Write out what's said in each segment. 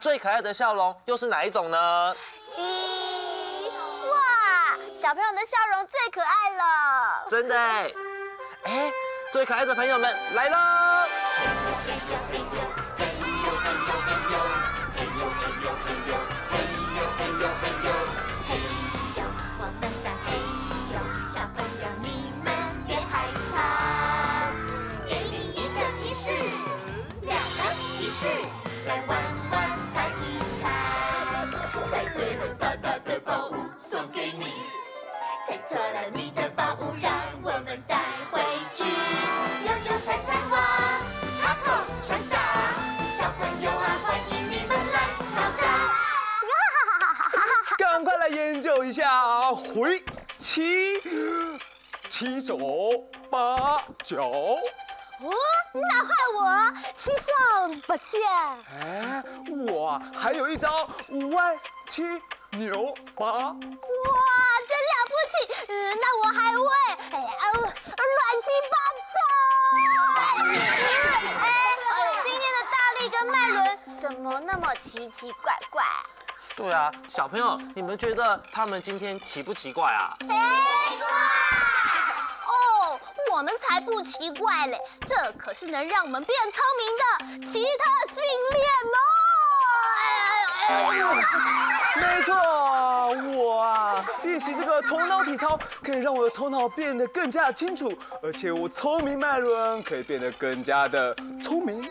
最可爱的笑容又是哪一种呢？七。哇，小朋友的笑容最可爱了。真的哎，哎，最可爱的朋友们来喽！宝物送给你，猜错了，你的宝物让我们带回去。悠悠猜猜我，卡口船长，小朋友啊，欢迎你们来挑战。哈哈哈哈哈哈！赶快来研究一下，回七七手八脚。哦，你打坏我七上八下。哎，我还有一招五万七。牛八。哇，真了不起！嗯，那我还会哎呀乱七八糟。哎，今天的大力跟麦伦怎么那么奇奇怪怪？对啊，小朋友，你们觉得他们今天奇不奇怪啊？奇怪！哦，我们才不奇怪嘞，这可是能让我们变聪明的奇特训练！没错，我啊，练习这个头脑体操，可以让我的头脑变得更加清楚，而且我聪明脉轮可以变得更加的聪明。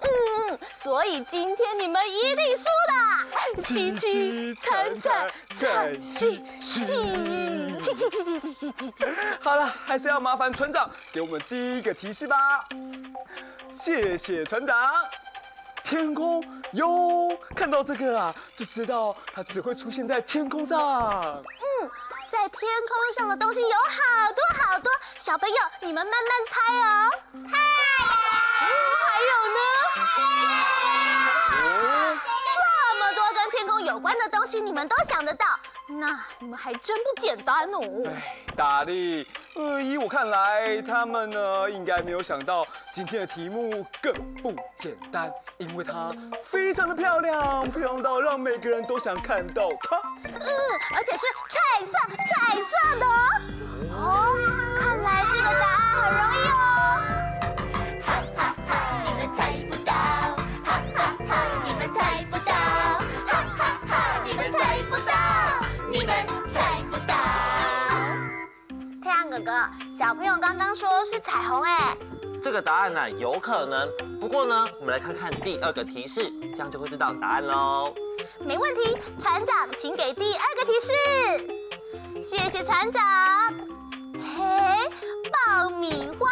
嗯，所以今天你们一定输的。七七惨惨惨兮兮，七七七七七七七七。好了，还是要麻烦船长给我们第一个提示吧。谢谢船长。天空哟，看到这个啊，就知道它只会出现在天空上。嗯，在天空上的东西有好多好多，小朋友你们慢慢猜哦。太阳。还有呢？这么多跟天空有关的东西，你们都想得到，那你们还真不简单哦。大力，呃，依我看来，他们呢应该没有想到今天的题目更不简单，因为它非常的漂亮，漂亮到让每个人都想看到它。嗯，而且是彩色彩色的哦。哦看来这个答案很容易哦你们猜不到你们猜不到你们猜不到你们猜不到太阳。哥哥，小朋友刚刚说是彩虹哎，这个答案呢有可能，不过呢，我们来看看第二个提示，这样就会知道答案喽。没问题，船长，请给第二个提示。谢谢船长。嘿，爆米花。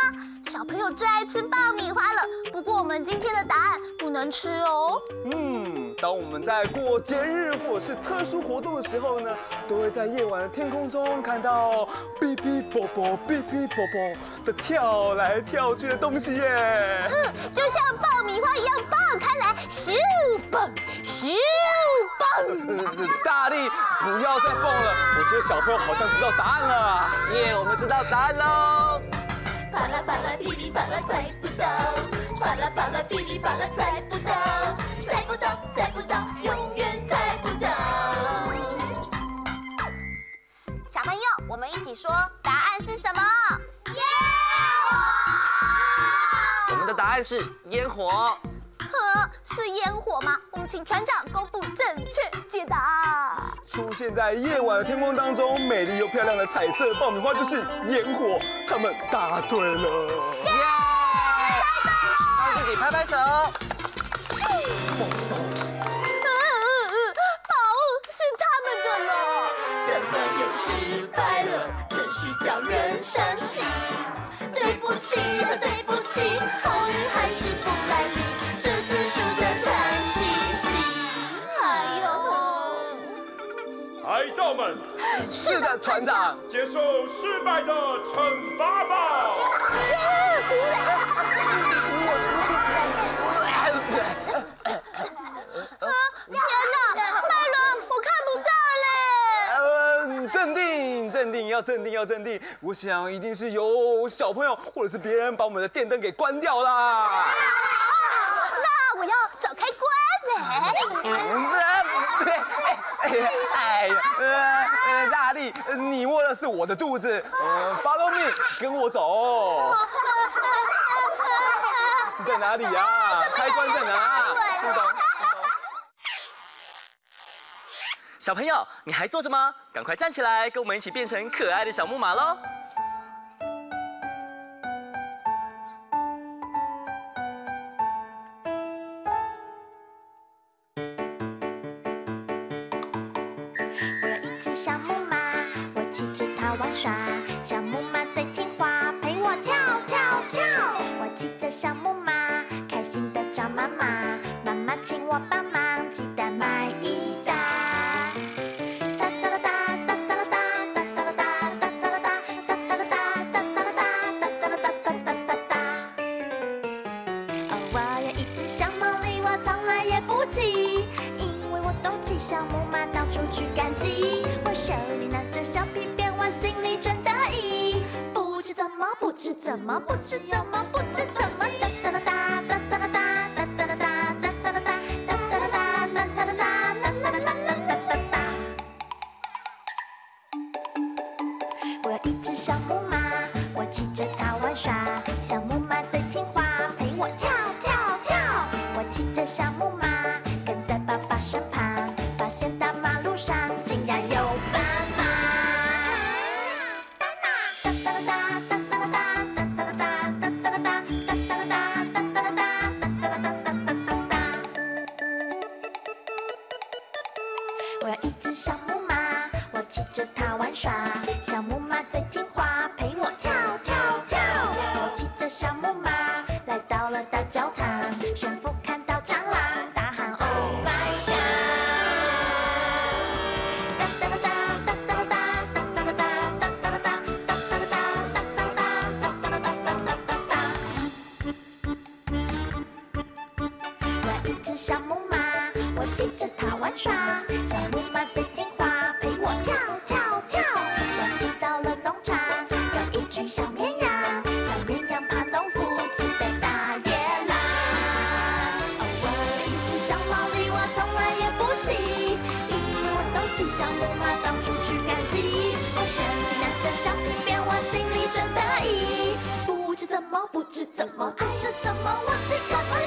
小朋友最爱吃爆米花了，不过我们今天的答案不能吃哦。嗯，当我们在过节日或者是特殊活动的时候呢，都会在夜晚的天空中看到哔哔啵啵、哔哔啵啵的跳来跳去的东西耶。嗯，就像爆米花一样爆开来，咻蹦咻蹦。大力，不要再蹦了，我觉得小朋友好像知道答案了。耶，我们知道答案喽。巴拉巴拉哔哩巴拉猜不到，巴拉巴拉哔哩巴拉猜不到，猜不到猜不到，永远猜不到。小朋友，我们一起说答案是什么？烟火。我们的答案是烟火。呵，是烟火吗？我们请船长公布正确解答。出现在夜晚的天空当中，美丽又漂亮的彩色爆米花就是烟火。他们答对了，耶！帮自己拍拍手。宝物是他们的了，怎么又失败了？真是叫人伤心。对不起，对不起，后运还是不来临。我们。是的，船长，接受失败的惩罚吧。啊！天哪，麦伦，我看不到嘞。嗯，镇定，镇定，要镇定，要镇定。我想一定是有小朋友或者是别人把我们的电灯给关掉啦。那我要找开关呢。哎呀，呃，大力，你握的是我的肚子，呃，Follow me，跟我走。在哪里呀、啊？开关在哪？不懂。小朋友，你还坐着吗？赶快站起来，跟我们一起变成可爱的小木马喽！小木马，我骑着它玩耍。小木马最听话，陪我跳跳跳。我骑到了农场，有一群小绵羊。小绵羊怕农夫，却被大野狼。我一只小毛驴，我从来也不骑，因为我都骑小木马，到处去赶集。我手里拿着小皮鞭，我心里真得意。不知怎么，不知怎么，爱着怎么，我这个。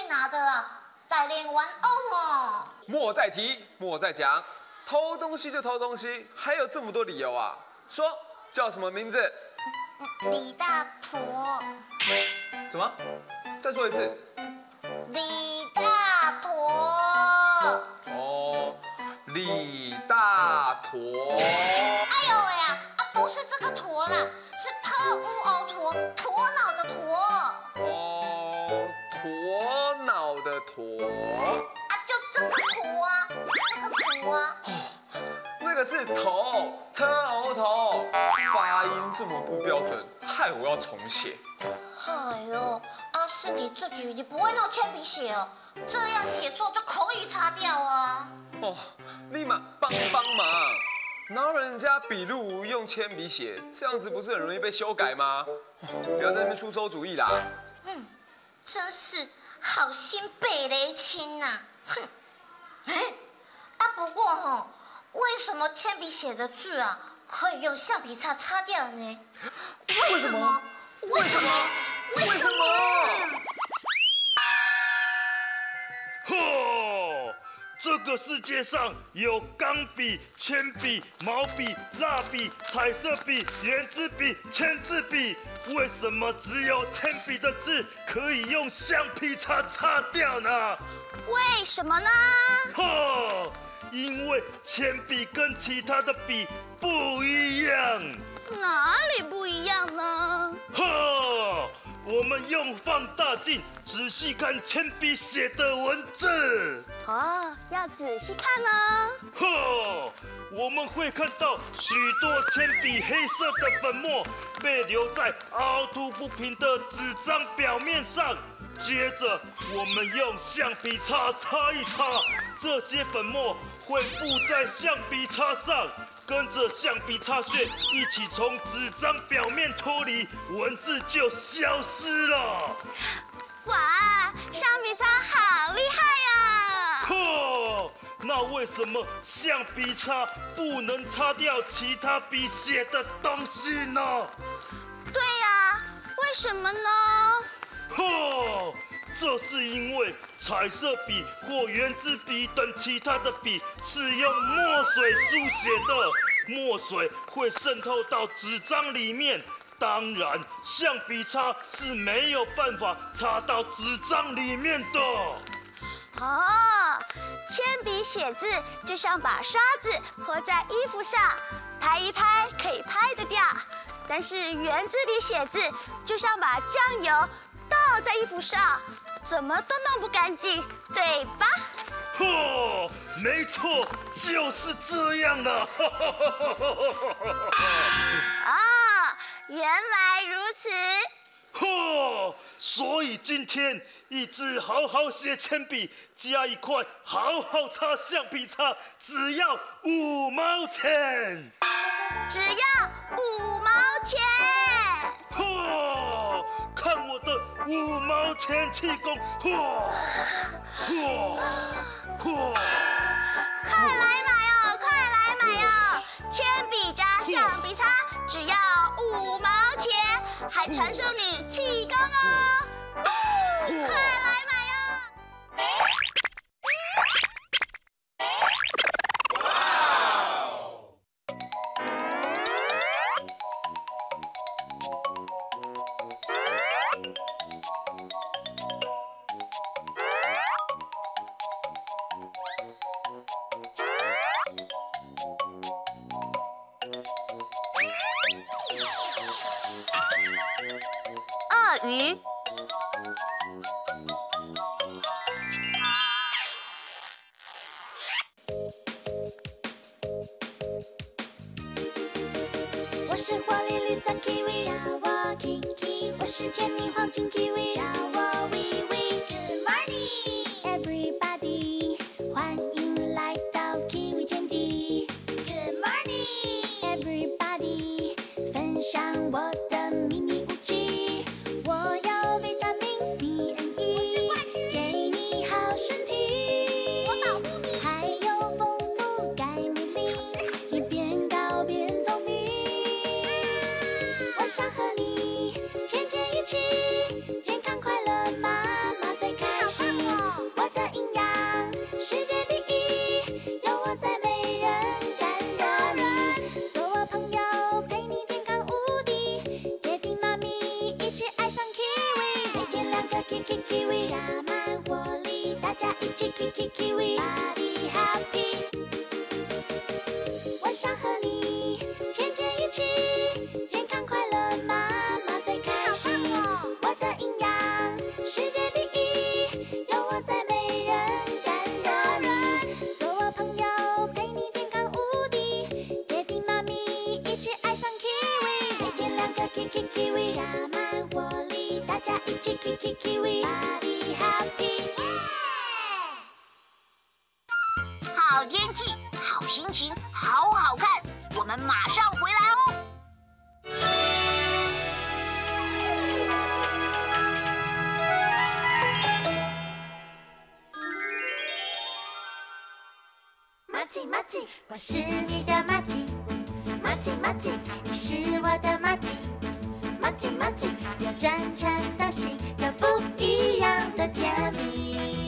去拿的啦。代练玩偶嘛，莫再提，莫再讲，偷东西就偷东西，还有这么多理由啊？说叫什么名字？李大坨，什么？再说一次。李大坨。哦，李大坨。哎呦喂呀，啊不是这个坨啦，是特务奥坨，鸵脑的鸵。个是头，特头头，发音这么不标准，害我要重写。哎呦，啊是你自己，你不会用铅笔写哦，这样写错就可以擦掉啊。哦，立马帮帮忙，哪有人家笔录用铅笔写，这样子不是很容易被修改吗？不要在那边出馊主意啦。嗯，真是好心被雷亲呐！哼，哎，啊不过哈。为什么铅笔写的字啊，可以用橡皮擦擦掉呢？为什么？为什么？为什么？嚯！这个世界上有钢笔、铅笔、毛笔、蜡笔、彩色笔、圆珠笔、签字笔，为什么只有铅笔的字可以用橡皮擦擦掉呢？为什么呢？嚯！因为铅笔跟其他的笔不一样，哪里不一样呢？呵，我们用放大镜仔细看铅笔写的文字。哦，要仔细看哦。呵，我们会看到许多铅笔黑色的粉末被留在凹凸不平的纸张表面上，接着我们用橡皮擦擦一擦这些粉末。会附在橡皮擦上，跟着橡皮擦屑一起从纸张表面脱离，文字就消失了。哇，橡皮擦好厉害呀！呵，那为什么橡皮擦不能擦掉其他笔写的东西呢？对呀，为什么呢？呵。这是因为彩色笔或圆珠笔等其他的笔是用墨水书写的，墨水会渗透到纸张里面，当然橡皮擦是没有办法擦到纸张里面的。哦，铅笔写字就像把沙子泼在衣服上，拍一拍可以拍得掉，但是圆珠笔写字就像把酱油倒在衣服上。怎么都弄不干净，对吧？哦，没错，就是这样的。啊，原来如此。嚯，所以今天一支好好写铅笔加一块好好擦橡皮擦，只要五毛钱。只要五毛钱。嚯！看我的五毛钱气功！嚯嚯嚯！快来买哦，快来买哦！铅笔加橡皮擦只要五毛钱，还传授你气功哦！快来买哦！鱼。我是活力绿色 kiwi，叫我 Kiki；我是甜蜜黄金 kiwi，叫我 wee wee。Good morning, chick, chick, chick. 吉，我是你的马吉，马吉马吉，你是我的马吉，马吉马吉，有真诚的心，有不一样的甜蜜。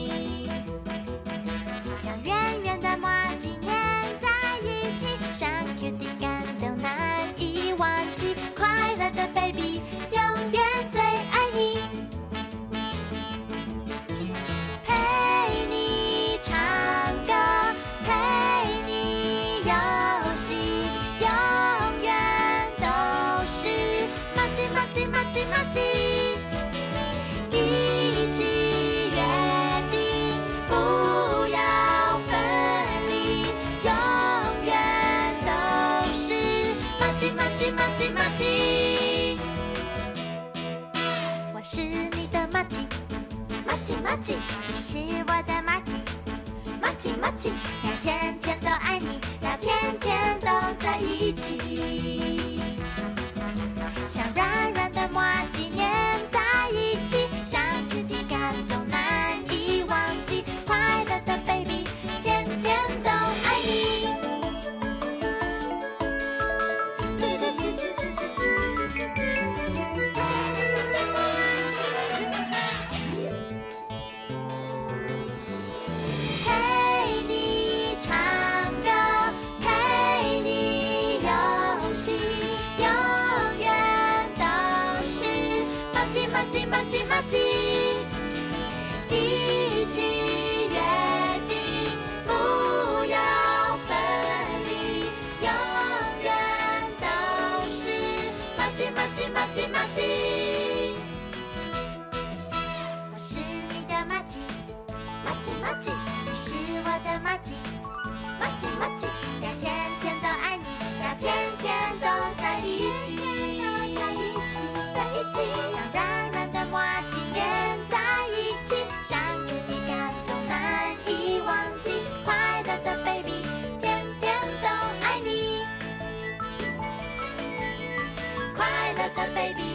马吉马吉，你是我的马吉，起，像软软的马吉粘在一起，像 Q 的感动难以忘记，快乐的 baby 天天都爱你，快乐的 baby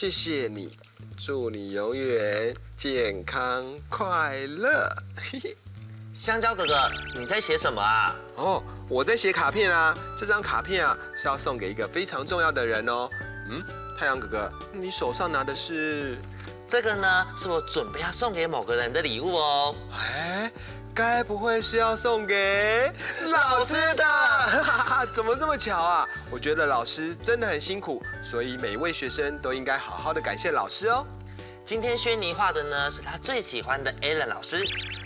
谢谢你，祝你永远健康快乐。嘿嘿。香蕉哥哥，你在写什么啊？哦，我在写卡片啊。这张卡片啊是要送给一个非常重要的人哦。嗯，太阳哥哥，你手上拿的是？这个呢，是我准备要送给某个人的礼物哦。哎，该不会是要送给 老师的？哈哈哈，怎么这么巧啊？我觉得老师真的很辛苦，所以每一位学生都应该好好的感谢老师哦。今天轩尼画的呢，是他最喜欢的 Alan 老师。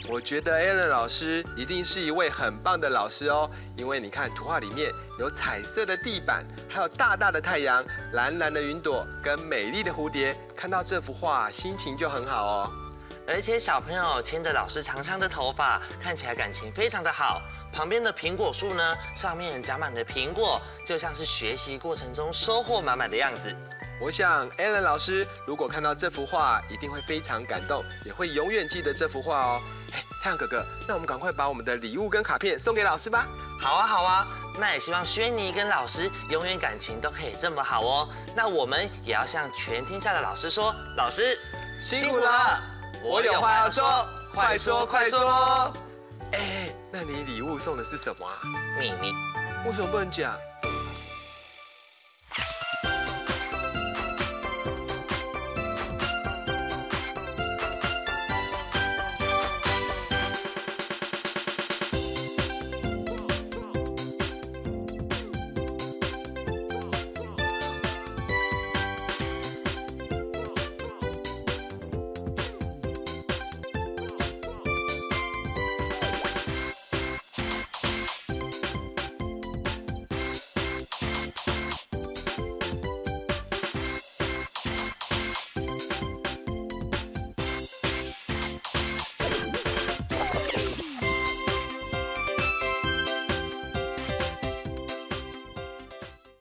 我觉得 Alan 老师一定是一位很棒的老师哦，因为你看图画里面有彩色的地板，还有大大的太阳、蓝蓝的云朵跟美丽的蝴蝶，看到这幅画心情就很好哦。而且小朋友牵着老师长长的头发，看起来感情非常的好。旁边的苹果树呢，上面长满了苹果，就像是学习过程中收获满满的样子。我想 Alan 老师如果看到这幅画，一定会非常感动，也会永远记得这幅画哦。哎，太阳哥哥，那我们赶快把我们的礼物跟卡片送给老师吧。好啊，好啊，那也希望轩尼跟老师永远感情都可以这么好哦。那我们也要向全天下的老师说，老师辛苦了，我有话要说，快说快说。哎，那你礼物送的是什么啊？秘密。为什么不能讲？